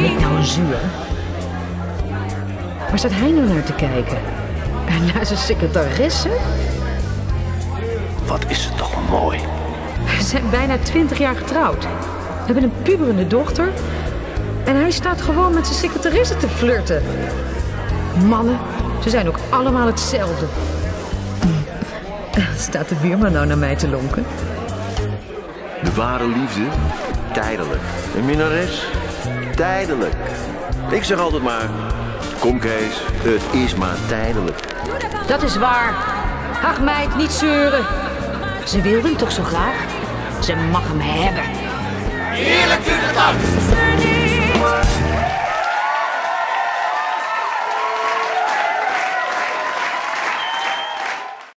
Nou, een zuur. Waar staat hij nou naar te kijken? En naar zijn secretaresse? Wat is het toch mooi. Ze zijn bijna twintig jaar getrouwd. Hebben een puberende dochter. En hij staat gewoon met zijn secretaresse te flirten. Mannen, ze zijn ook allemaal hetzelfde. Staat de buurman nou naar mij te lonken? De ware liefde, tijdelijk. Een minnares, tijdelijk. Ik zeg altijd maar, kom Kees, het is maar tijdelijk. Dat is waar. Ach meid, niet zeuren. Ze wilde hem toch zo graag? Ze mag hem hebben. Heerlijk in het land.